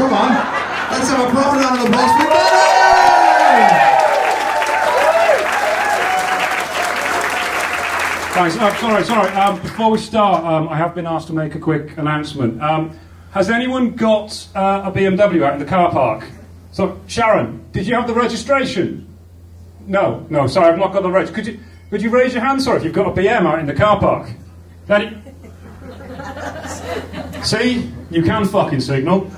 Come on. Let's have a proper round of applause for Benny! Thanks. Oh, sorry, sorry. Um, before we start, um, I have been asked to make a quick announcement. Um, has anyone got uh, a BMW out in the car park? So, Sharon, did you have the registration? No, no, sorry, I've not got the reg. Could you, could you raise your hand, sorry, if you've got a BM out in the car park? Any... See? You can fucking signal.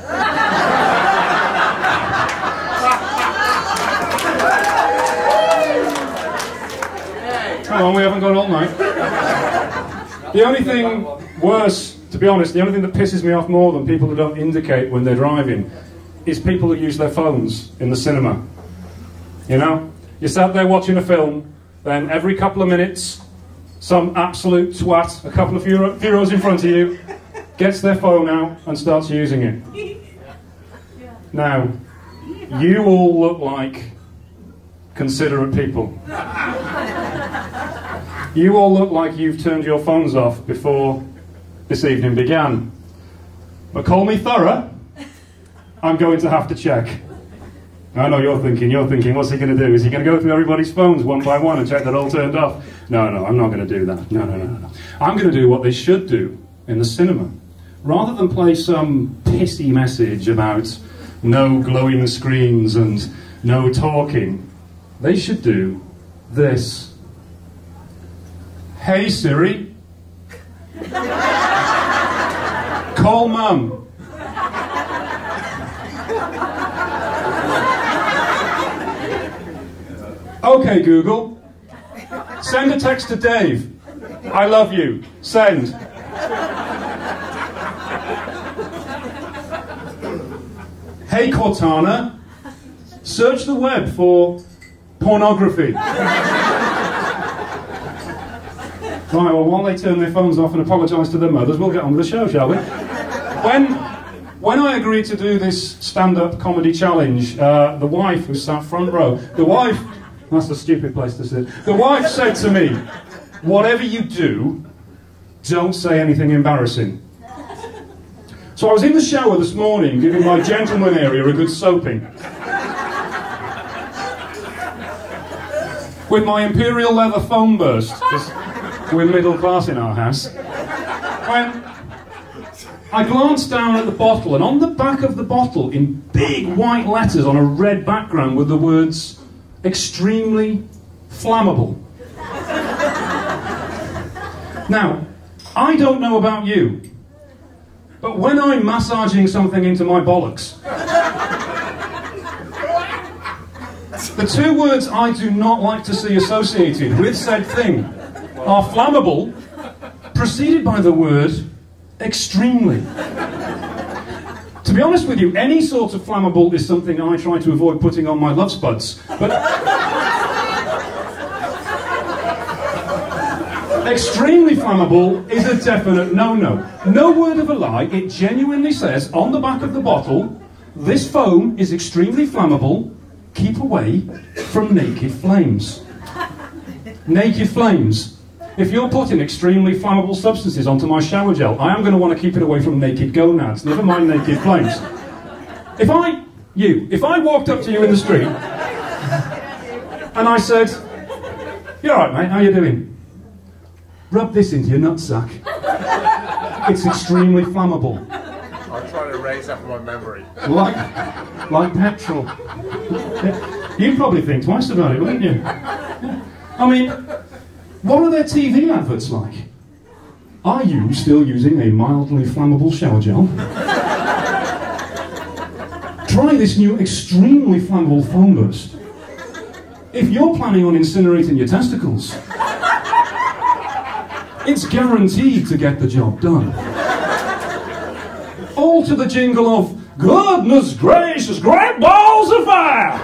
Come we haven't gone all night. The only thing worse, to be honest, the only thing that pisses me off more than people who don't indicate when they're driving is people who use their phones in the cinema. You know? You're sat there watching a film, then every couple of minutes, some absolute twat, a couple of euros in front of you, gets their phone out and starts using it. Now, you all look like considerate people. You all look like you've turned your phones off before this evening began. But call me thorough, I'm going to have to check. I know you're thinking, you're thinking, what's he going to do? Is he going to go through everybody's phones one by one and check they're all turned off? No, no, I'm not going to do that. No, no, no, no. I'm going to do what they should do in the cinema. Rather than play some pissy message about no glowing screens and no talking, they should do this. Hey Siri. Call mum. Okay, Google. Send a text to Dave. I love you. Send. Hey Cortana. Search the web for pornography. Right, well, while they turn their phones off and apologise to their mothers, we'll get on with the show, shall we? When, when I agreed to do this stand up comedy challenge, uh, the wife who sat front row, the wife, that's a stupid place to sit, the wife said to me, whatever you do, don't say anything embarrassing. So I was in the shower this morning giving my gentleman area a good soaping. With my imperial leather foam burst. We're middle class in our house. I glanced down at the bottle, and on the back of the bottle, in big white letters on a red background, were the words extremely flammable. Now, I don't know about you, but when I'm massaging something into my bollocks, the two words I do not like to see associated with said thing are flammable, preceded by the word extremely. To be honest with you, any sort of flammable is something I try to avoid putting on my love spuds. But extremely flammable is a definite no-no. No word of a lie, it genuinely says on the back of the bottle, this foam is extremely flammable, keep away from naked flames. Naked flames. If you're putting extremely flammable substances onto my shower gel, I am going to want to keep it away from naked gonads, never mind naked flames. If I, you, if I walked up to you in the street and I said, You're alright, mate, how you doing? Rub this into your nutsack. It's extremely flammable. I'm trying to raise up my memory. Like, like petrol. Yeah. You'd probably think twice about it, wouldn't you? Yeah. I mean, what are their TV adverts like? Are you still using a mildly flammable shower gel? Try this new extremely flammable foam burst. If you're planning on incinerating your testicles, it's guaranteed to get the job done. All to the jingle of goodness gracious, great balls of fire!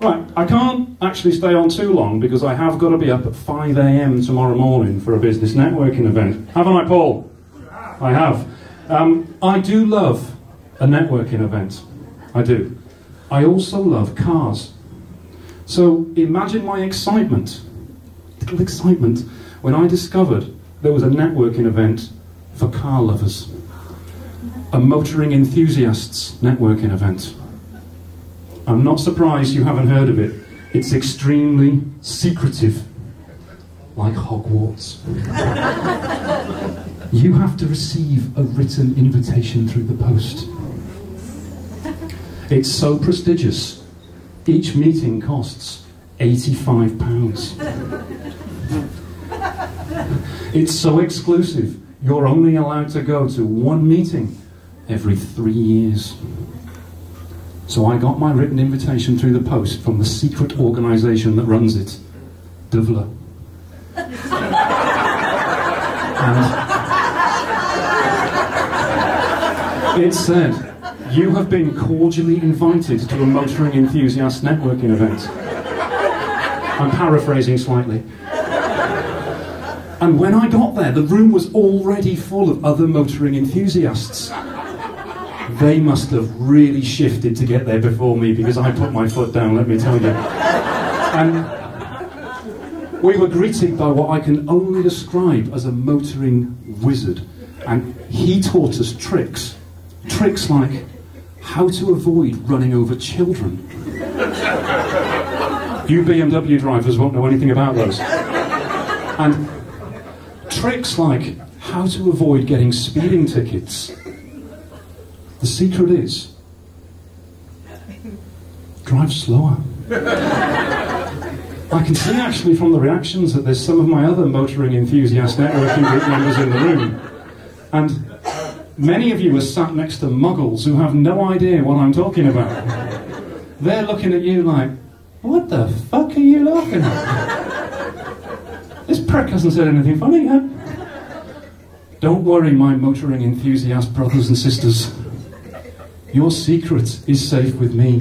Right, I can't actually stay on too long because I have got to be up at 5am tomorrow morning for a business networking event. Haven't I, Paul? I have. Um, I do love a networking event. I do. I also love cars. So imagine my excitement, little excitement, when I discovered there was a networking event for car lovers. a motoring enthusiasts networking event. I'm not surprised you haven't heard of it. It's extremely secretive, like Hogwarts. you have to receive a written invitation through the post. It's so prestigious. Each meeting costs £85. It's so exclusive. You're only allowed to go to one meeting every three years. So I got my written invitation through the post from the secret organisation that runs it, DVLA. and it said, You have been cordially invited to a motoring enthusiast networking event. I'm paraphrasing slightly. And when I got there, the room was already full of other motoring enthusiasts. They must have really shifted to get there before me because I put my foot down, let me tell you. And we were greeted by what I can only describe as a motoring wizard. And he taught us tricks. Tricks like how to avoid running over children. You BMW drivers won't know anything about those. And tricks like how to avoid getting speeding tickets. The secret is drive slower. I can see actually from the reactions that there's some of my other motoring enthusiast networking group members in the room. And many of you are sat next to muggles who have no idea what I'm talking about. They're looking at you like, what the fuck are you laughing at? This prick hasn't said anything funny yet. Don't worry, my motoring enthusiast brothers and sisters. Your secret is safe with me.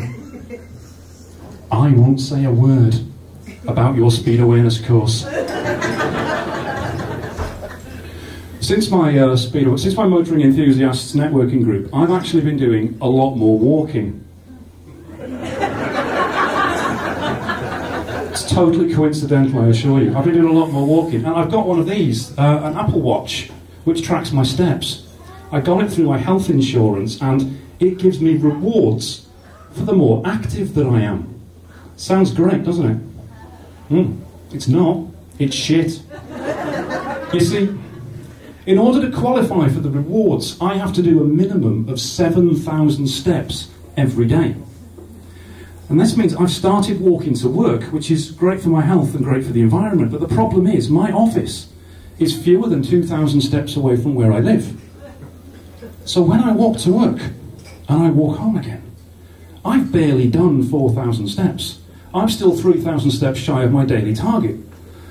I won't say a word about your speed awareness course. Since my uh, speed, since my motoring enthusiasts networking group, I've actually been doing a lot more walking. It's totally coincidental, I assure you. I've been doing a lot more walking, and I've got one of these, uh, an Apple Watch, which tracks my steps. I got it through my health insurance, and it gives me rewards for the more active that I am. Sounds great, doesn't it? Hmm. It's not. It's shit. You see, in order to qualify for the rewards, I have to do a minimum of 7,000 steps every day. And this means I've started walking to work, which is great for my health and great for the environment. But the problem is, my office is fewer than 2,000 steps away from where I live. So when I walk to work and I walk home again, I've barely done 4,000 steps. I'm still 3,000 steps shy of my daily target.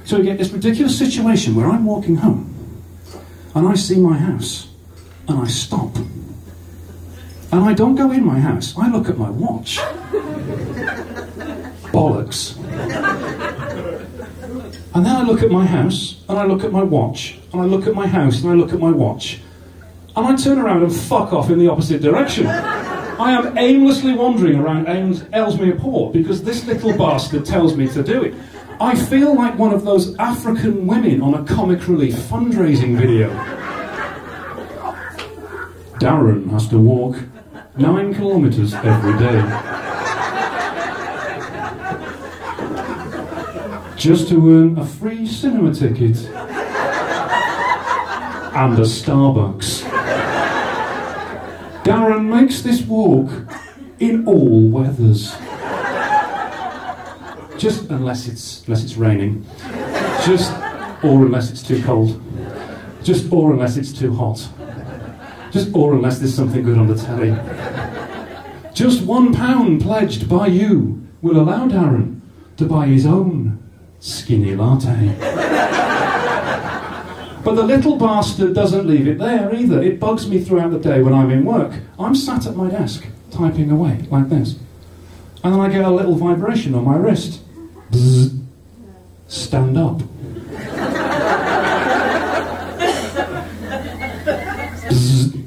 So we get this ridiculous situation where I'm walking home and I see my house and I stop. And I don't go in my house, I look at my watch. Bollocks. And then I look at my house and I look at my watch and I look at my house and I look at my watch. And I turn around and fuck off in the opposite direction. I am aimlessly wandering around Ellesmere Port because this little bastard tells me to do it. I feel like one of those African women on a comic relief fundraising video. Darren has to walk nine kilometres every day. Just to earn a free cinema ticket and a Starbucks. Darren makes this walk in all weathers. Just unless it's unless it's raining. Just or unless it's too cold. Just or unless it's too hot. Just or unless there's something good on the telly. Just one pound pledged by you will allow Darren to buy his own skinny latte. But the little bastard doesn't leave it there either. It bugs me throughout the day when I'm in work. I'm sat at my desk, typing away, like this. And then I get a little vibration on my wrist. Bzz. Stand up. Bzz.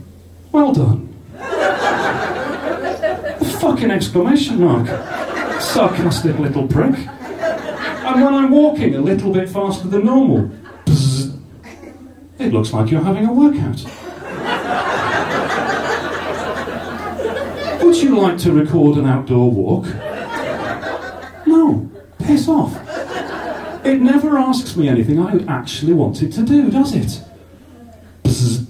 Well done. A fucking exclamation mark. Sarcastic little prick. And when I'm walking a little bit faster than normal, bzz, it looks like you're having a workout. Would you like to record an outdoor walk? No, piss off. It never asks me anything I actually want it to do, does it? Bzzz.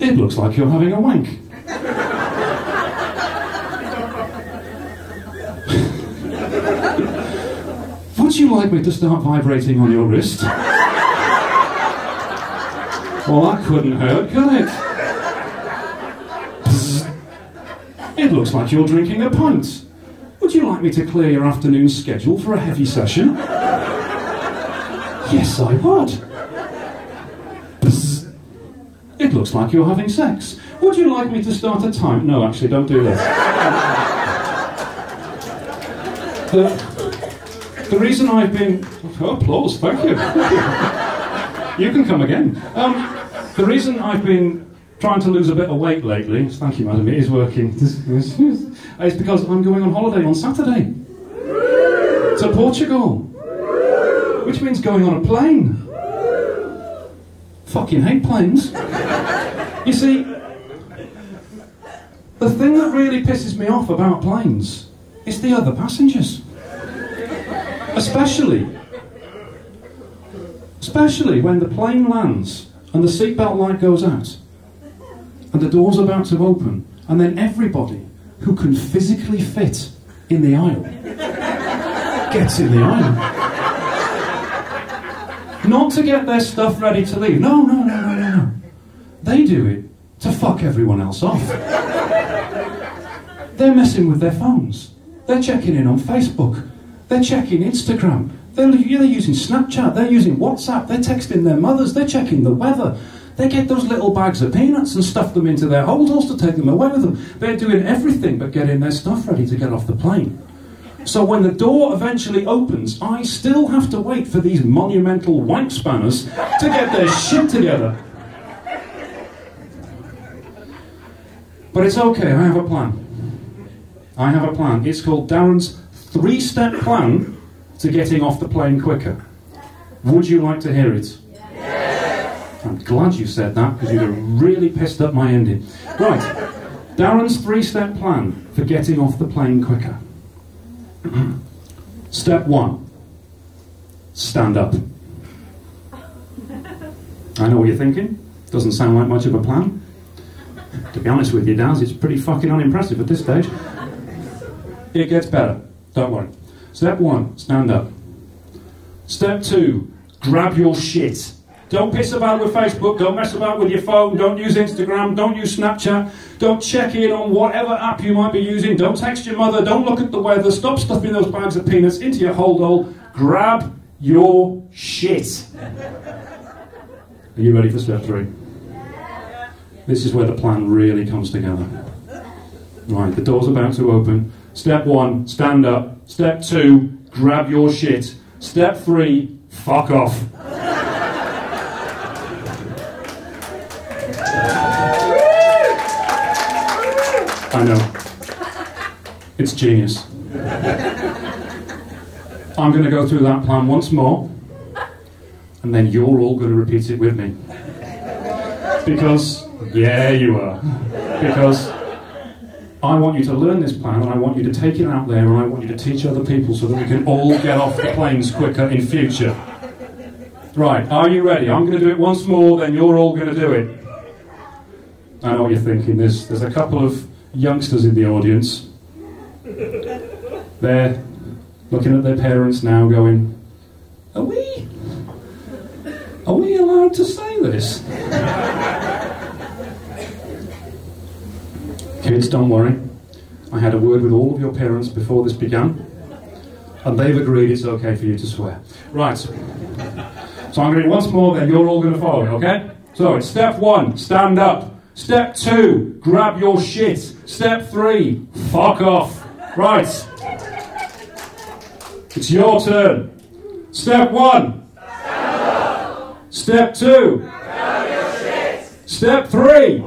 It looks like you're having a wank. Would you like me to start vibrating on your wrist? Well, that couldn't hurt, could it? It looks like you're drinking a pint. Would you like me to clear your afternoon schedule for a heavy session? Yes, I would. It looks like you're having sex. Would you like me to start a time? No, actually, don't do this. The, the reason I've been. Oh, applause, thank you. you can come again. Um, the reason I've been trying to lose a bit of weight lately, thank you, madam, it is working, is because I'm going on holiday on Saturday to Portugal, which means going on a plane. Fucking hate planes. You see, the thing that really pisses me off about planes is the other passengers. Especially, especially when the plane lands and the seatbelt light goes out and the door's about to open, and then everybody who can physically fit in the aisle gets in the aisle. Not to get their stuff ready to leave. No, no, no, no, no. They do it to fuck everyone else off. They're messing with their phones. They're checking in on Facebook. They're checking Instagram. They're, they're using Snapchat. They're using WhatsApp. They're texting their mothers. They're checking the weather. They get those little bags of peanuts and stuff them into their holdalls to take them away with them. They're doing everything but getting their stuff ready to get off the plane. So when the door eventually opens, I still have to wait for these monumental wank spanners to get their shit together. But it's okay, I have a plan. I have a plan. It's called Darren's three step plan to getting off the plane quicker. Would you like to hear it? Yes. I'm glad you said that because you'd have really pissed up my ending. Right, Darren's three step plan for getting off the plane quicker. Step one stand up. I know what you're thinking. Doesn't sound like much of a plan. To be honest with you, Daz, it's pretty fucking unimpressive at this stage. It gets better. Don't worry. Step one, stand up. Step two, grab your shit. Don't piss about with Facebook, don't mess about with your phone, don't use Instagram, don't use Snapchat, don't check in on whatever app you might be using, don't text your mother, don't look at the weather, stop stuffing those bags of peanuts into your hold holdall. Grab your shit. Are you ready for step three? This is where the plan really comes together. Right, the door's about to open. Step one, stand up. Step two, grab your shit. Step three, fuck off. I know. It's genius. I'm going to go through that plan once more, and then you're all going to repeat it with me. Because, yeah, you are. Because I want you to learn this plan, and I want you to take it out there, and I want you to teach other people so that we can all get off the planes quicker in future. Right, are you ready? I'm going to do it once more, then you're all going to do it. I know what you're thinking. There's, there's a couple of youngsters in the audience. They're looking at their parents now, going, Are we? Are we allowed to say this? Kids, don't worry. I had a word with all of your parents before this began, and they've agreed it's okay for you to swear. Right. So I'm going to do once more, then you're all going to follow, okay? So it's step one, stand up. Step two, grab your shit. Step three, fuck off. Right. It's your turn. Step one. Step two. Step three.